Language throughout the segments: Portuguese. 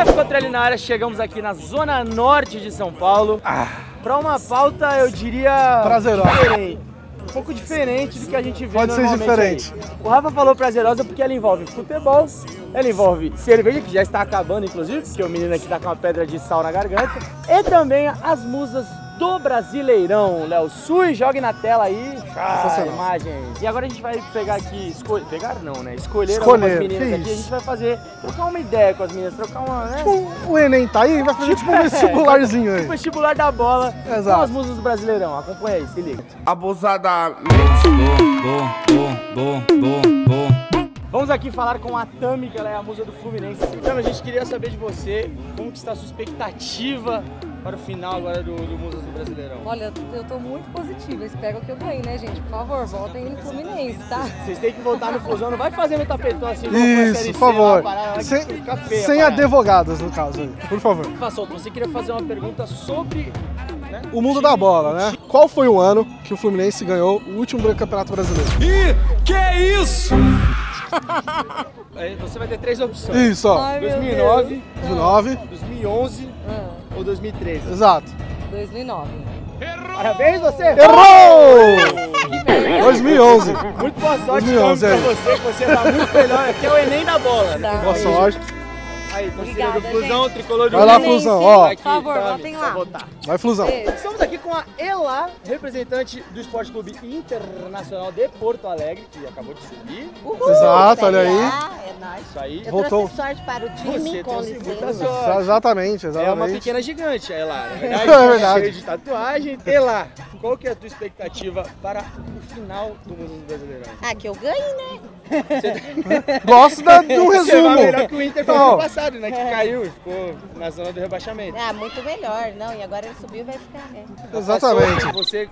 Inter ali na área, chegamos aqui na zona norte de São Paulo. Ah. Pra uma pauta, eu diria. Prazerosa. diferente. Um pouco diferente do que a gente vê Pode ser diferente. aí. O Rafa falou prazerosa porque ela envolve futebol, ela envolve cerveja, que já está acabando, inclusive, porque o menino aqui tá com uma pedra de sal na garganta, e também as musas do Brasileirão. Léo Sui, jogue na tela aí. Ah, imagens. E agora a gente vai pegar aqui, escolher, pegar não, né? Escolher, Escolher, algumas meninas aqui. A gente vai fazer, trocar uma ideia com as meninas, trocar uma, né? O, o Enem tá aí, vai fazer tipo um vestibularzinho aí. vestibular da bola Exato. com as musas do Brasileirão. Acompanha aí, se liga. abusadamente. Vamos aqui falar com a Tami, que ela é a musa do Fluminense. Tami, a gente queria saber de você como que está a sua expectativa para o final agora do, do Musas do Brasileirão. Olha, eu tô muito positiva. Espero que eu ganhe, né, gente? Por favor, voltem no Fluminense, tá? Vocês têm que voltar no Fusão, não vai fazer no tapetão assim, Isso, por lá, favor. que Sem, feia sem advogados, no caso aí, por favor. Façol, você queria fazer uma pergunta sobre né, O mundo da bola, né? Qual foi o ano que o Fluminense ganhou o último campeonato brasileiro? Ih, que isso? Você vai ter três opções. Isso, ó. Ai, meu 2009, 2009, 2011 Ah, ou 2013. exato. 2009. Parabéns, você! Errou! 2011. Muito boa sorte 2011, Tami, é. pra você, que você tá muito melhor. Aqui é o Enem da bola, né? Tá. Boa sorte. Aí, torcida do Obrigada, Fusão, tricolor do Vai lá. Flusão, ó. Aqui, Por favor, Tami, votem só lá. votar. Vai, Flusão. Beijo. Estamos aqui com a Ela, representante do Esporte Clube Internacional de Porto Alegre, que acabou de subir. Uhul, Exato, olha aí. É nóis. Isso aí. Eu Voltou. trouxe sorte para o time, Você com trouxe muita licença. sorte. Exatamente, É uma exatamente. pequena gigante, a Ela, na verdade. É verdade. Cheia de tatuagem. Ela, qual que é a tua expectativa para o final do Mundo do Brasileirão? Ah, que eu ganhe, né? Gosto da, de um Você melhor resumo. que o Inter foi ano passado, né? Que caiu e ficou na zona do rebaixamento. Ah, muito melhor. Não, e agora ele subiu e vai ficar, né? Exatamente. Você...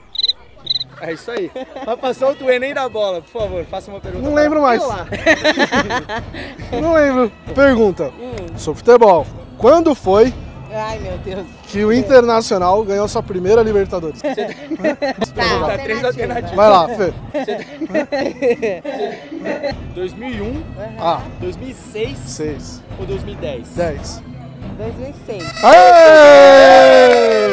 É isso aí. Mas passou o Enem da bola, por favor, faça uma pergunta. Não lembro mais. Não lembro. Pergunta. Hum. Sobre futebol. Quando foi Ai, meu Deus. que o Internacional ganhou sua primeira Libertadores? Tá, Tá, três alternativa. alternativas. Vai lá, Fê. 2001, Ah, 2006 seis, ou 2010? dez. 2006. Aê!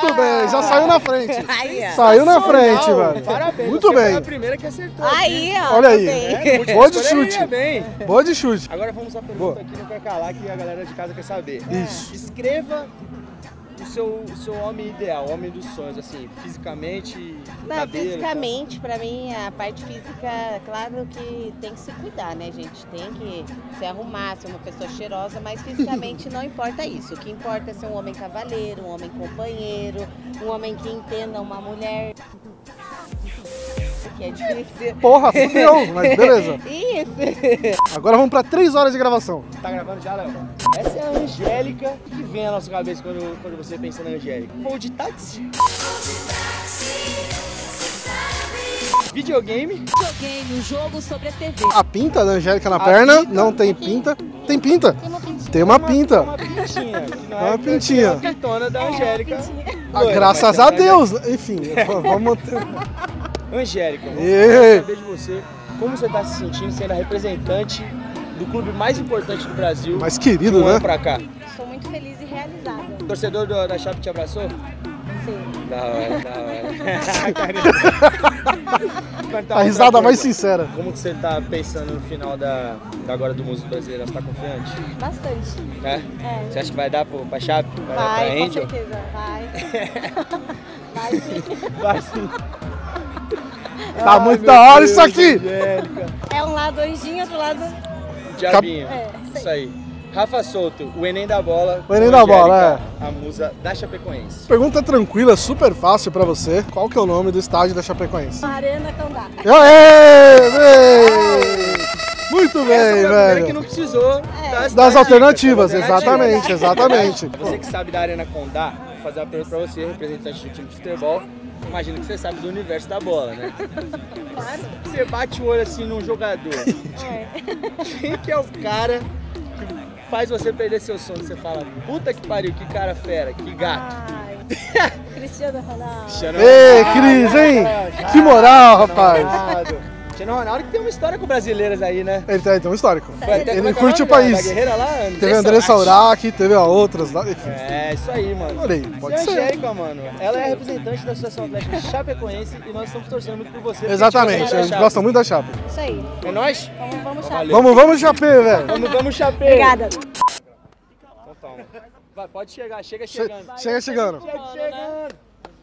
Muito bem, já saiu na frente. Aí. Saiu na frente, velho. Parabéns. Muito você Foi bem. a primeira que acertou. Aí, ó. Olha aí. É, Boa de chute. bem. Boa de chute. Agora vamos à Boa. pergunta aqui no Quer Calar que a galera de casa quer saber. Isso. Escreva o seu, o seu homem ideal, o homem dos sonhos, assim, fisicamente, Não, cabelo, fisicamente, pra mim, a parte física, claro que tem que se cuidar, né, gente? Tem que se arrumar, ser uma pessoa cheirosa, mas fisicamente não importa isso. O que importa é ser um homem cavaleiro, um homem companheiro, um homem que entenda uma mulher. Que é difícil. Porra, fudeu, mas beleza. Isso! Agora vamos pra três horas de gravação. Tá gravando já, Léo? Essa é a Angélica. O que vem na nossa cabeça quando, quando você pensa na Angélica? Voo de táxi? Videogame? Joguei no jogo sobre a TV. A pinta da Angélica na A perna, pinta? não tem pinta. Tem pinta. Tem uma pintinha. Tem uma pinta. Uma pintinha. não Uma é pintinha. A pintona da Angélica. Ah, graças a é Deus. Enfim, v- vamos ter... Angélica, vamos saber de você como você está se sentindo sendo a representante do clube mais importante do Brasil Mais querido, um ano né? pra cá. Sou muito feliz e realizada. O torcedor do- da Chape te abraçou? Sim. Da hora, da hora. A risada mais sincera. Como que você tá pensando no final da, da agora do Músico Brasileiro? Você tá confiante? Bastante. É? É. Você acha que vai dar pro, pra Chape? Vai, dar Vai, pra com Angel? certeza. Vai. Vai sim. Vai sim. Tá Ai, muito da hora Deus, isso aqui. Angélica. É um lado anjinho, outro lado. Diabinho. É, Isso aí. Rafa Souto, o Enem da Bola. O Enem da Angélica, Bola, A musa da Chapecoense. Pergunta tranquila, super fácil pra você. Qual que é o nome do estádio da Chapecoense? Arena Candá. Aê! Bem! Muito Essa bem, foi a primeira que velho. não precisou das, Das alternativas, dicas, exatamente, exatamente. Você que sabe da Arena Condá, vou fazer uma pergunta pra você, representante do time de futebol. Imagino que você sabe do universo da bola, né? Claro. Você bate o olho assim num jogador. É. Quem que é o cara que faz você perder seu sono? Você fala, puta que pariu, que cara fera, que gato. Ai. Cristiano Ronaldo. Cristiano Ei, Ronaldo, Cris, hein? Que moral, rapaz. Cristiano Ronaldo que tem uma história com brasileiras aí, né? Ele tem, tem um histórico. Foi até- como Ele é que é curte o da- país. guerreira lá, Teve a Andressa Urach, teve a outras lá. enfim. É, isso aí, mano. Olha aí, pode e a ser. Angélica, mano, ela é representante da Associação Atlética Chapecoense e nós estamos torcendo muito por você. Exatamente, a gente gosta muito da chapa. Isso aí. É nóis? Então vamos Valeu. Vamos, vamos, Chapé, velho. Vamos, vamos. Obrigada. Então toma. Vai, pode chegar, chega Che- chegando. Chega chegando. Chega chegando.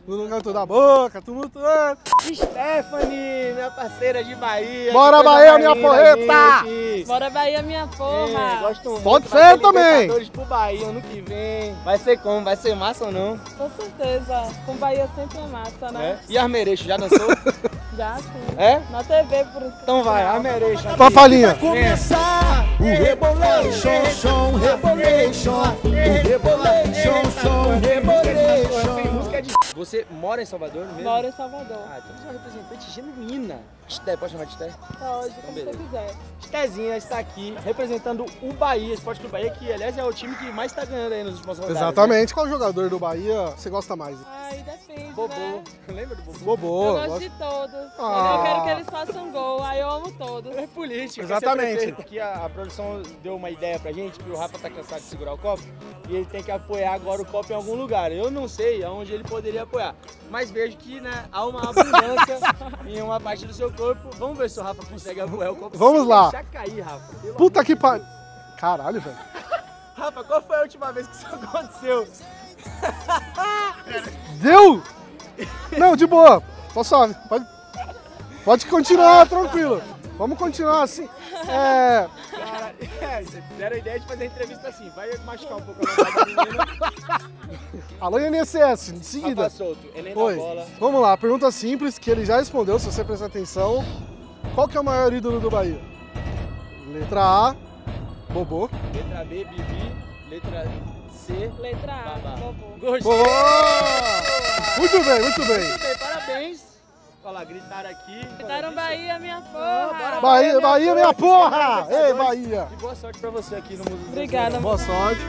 No canto da boca, tumultuando. Stephanie, minha parceira de Bahia. Bora, Bahia, minha porreta! gente. Bora Bahia, minha É, porra! gosto muito. Pode ser também. Pro Bahia ano que vem. Vai ser como? Vai ser massa ou não? Com certeza. Com Bahia sempre é massa, né? É? E Armerecho, já dançou? Já sim. é? Na TV, por Então vai, Armerecho. Tua palhinha. Começar o Rebolation, som, Rebolation, o Rebolation, som, Rebolation. Você mora em Salvador mesmo? Moro em Salvador. Ah, então você é uma representante genuína. Sté, pode chamar de Sté? Pode, como beleza. você quiser. Stézinha está aqui representando o Bahia, Esporte Clube Bahia, que aliás é o time que mais está ganhando aí nos últimos rodadas. né? Exatamente. Qual jogador do Bahia você gosta mais? Ai, depende, Bobô. né? Lembra do Bobô? Bobô. Eu gosto gosto- de todos. Ah. Eu quero que eles façam gol. Aí eu amo todos. É política. Exatamente. Aqui a, a produção deu uma ideia pra gente que o Rafa tá cansado de segurar o copo e ele tem que apoiar agora o copo em algum lugar. Eu não sei aonde ele poderia apoiar, mas vejo que né, há uma abundância em uma parte do seu corpo. Vamos ver se o Rafa consegue apoiar o copo. Vamos lá. Deixar cair, Rafa. Pelo Puta que pariu. Caralho, velho. Rafa, qual foi a última vez que isso aconteceu? Deu? Não, de boa. Tô suave. Pode, pode continuar, tranquilo. Vamos continuar assim. É, Cara, é, vocês deram a ideia de fazer a entrevista assim. Vai machucar um pouco a menina. alô, INSS, em seguida. Rafa solto, Enem Oi. bola. Vamos lá, pergunta simples que ele já respondeu, se você prestar atenção. Qual que é o maior ídolo do Bahia? Letra A, Bobô. Letra B, Bibi. Letra C, Letra A, Babá. Bobô. Gostei. Boa! Muito bem, muito bem. Muito bem, parabéns. Olha lá, gritaram aqui. Gritaram Bahia, minha porra. bora, Bahia, Bahia, minha porra! Libertadores. Ei, Bahia! E boa sorte pra você aqui no Museu do Obrigada. Boa sorte.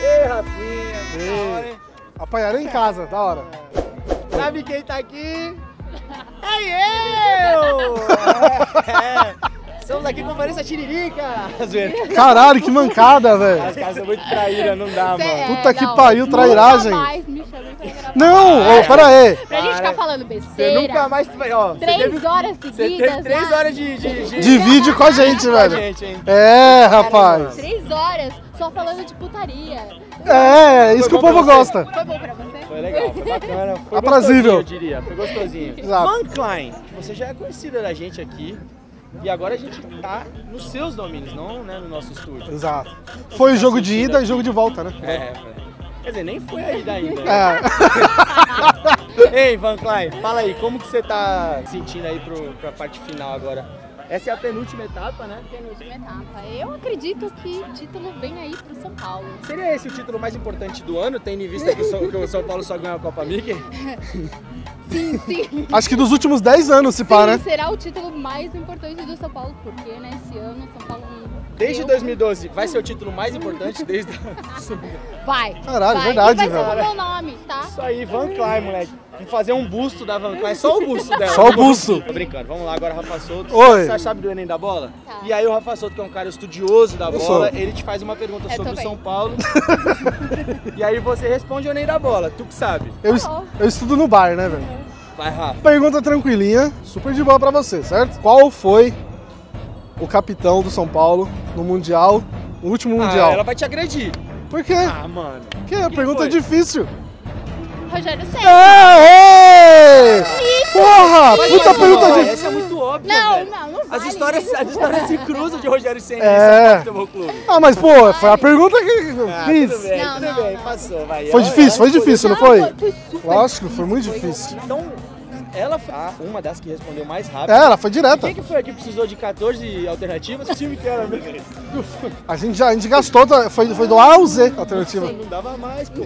Ei, Rafinha. Ei. da hora, hein? Apanharei em casa, da hora. Sabe quem tá aqui? É eu! É. Estamos aqui com Vanessa Tiririca. Caralho, que mancada, velho. As casas são muito traíras, não dá, mano. Puta que pariu, trairagem. Nunca mais me chamem pra gravar. Não, ô, pera aí. Pra gente ficar falando Você besteira. nunca mais vai, ó. você Três teve- horas Você seguidas. teve três horas de, de, de... De vídeo com a gente, com a velho. gente, hein? É, rapaz. Três horas só falando de putaria. É, isso que o povo você? gosta. Foi bom pra você? Foi legal, foi bacana. Foi Aprazível. gostosinho, eu diria. Foi gostosinho. Exato. Van Klein, que você já é conhecida da gente aqui. E agora a gente tá nos seus domínios, não né, no nosso estúdio. Exato. Foi jogo de ida e jogo de volta, né? É, quer dizer, nem foi ainda ainda. É. Ei, Van Klein, fala aí, como que você tá sentindo aí pro, pra parte final agora? Essa é a penúltima etapa, né? Penúltima etapa. Eu acredito que o título vem aí pro São Paulo. Seria esse o título mais importante do ano, tendo em vista que o São, que o São Paulo só ganhou a Copa Mickey? Sim, sim. Acho que dos últimos 10 anos, se pá, né? Será o título mais importante do São Paulo, porque né, esse ano o São Paulo não Desde deu. 2012, vai ser o título mais importante desde... Vai. Caralho, vai. verdade, e vai velho. ser com o meu nome, tá? Isso aí, Van Klein, moleque. Vamos fazer um busto da Van Klein, só o busto dela. Só o busto. Tô brincando, vamos lá agora, Rafa Souto. Oi. Você sabe do Enem da bola? Tá. E aí o Rafa Souto, que é um cara estudioso da bola, ele te faz uma pergunta Eu sobre o. São Paulo. e aí você responde o Enem da bola, tu que sabe. Eu, es- eu estudo no bar, né, velho? Vai, Rafa. Pergunta tranquilinha, super de boa pra você, certo? Qual foi o capitão do São Paulo no Mundial, no último Mundial? Ah, ela vai te agredir. Por quê? Ah, mano. que é pergunta foi? difícil. Rogério Ceni. É! Porra! Puta pergunta difícil. Essa é muito óbvia, Não, velho. não, não As vale. histórias, as histórias se cruzam de Rogério Senna É. e Futebol Clube. Ah, mas pô, foi a pergunta que eu Ah, fiz. tudo bem, Não, tudo não, bem, não. passou, vai. Foi difícil, foi difícil, não Não, foi? foi super Lógico, foi muito difícil. Então, ela foi ah, uma das que respondeu mais rápido. É, ela foi direta. Quem que foi que precisou de 14 alternativas? Que time que era, meu? A gente já a gente gastou, tá, foi, foi do A ao Z a alternativa. Não dava mais, pô.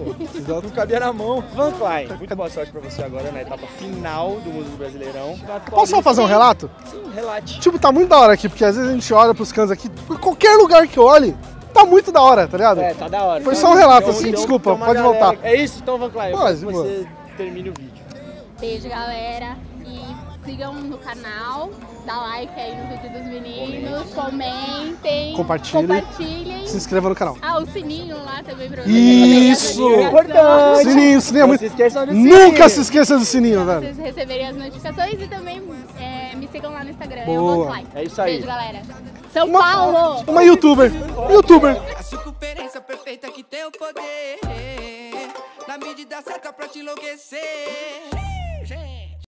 Não cabia na mão. Van Klein, muito boa sorte pra você agora na etapa final do Mundo Brasileirão. Posso só fazer um relato? Sim, relate. Tipo, tá muito da hora aqui, porque às vezes a gente olha pros cães aqui, qualquer lugar que eu olhe, tá muito da hora, tá ligado? É, tá da hora. Foi Então, só um relato, então- assim, então- desculpa, então pode galera- voltar. É isso, então, Van Klein. Pode, você termine o vídeo. Beijo, galera. E sigam no canal, dá like aí no vídeo dos meninos, comentem, Compartilhem. compartilhem. Se inscreva no canal. Ah, o sininho lá também pra você Isso! receberem as Importante. Sininho, sininho é Não muito. se esqueçam do sininho. Nunca se esqueça do sininho, pra velho. vocês receberem as notificações e também é, me sigam lá no Instagram. Boa. Eu vou like. É isso aí. Beijo, galera. São Paulo! Uma youtuber. Youtuber. A circunferência perfeita que tem o poder Na medida certa pra te enlouquecer easy.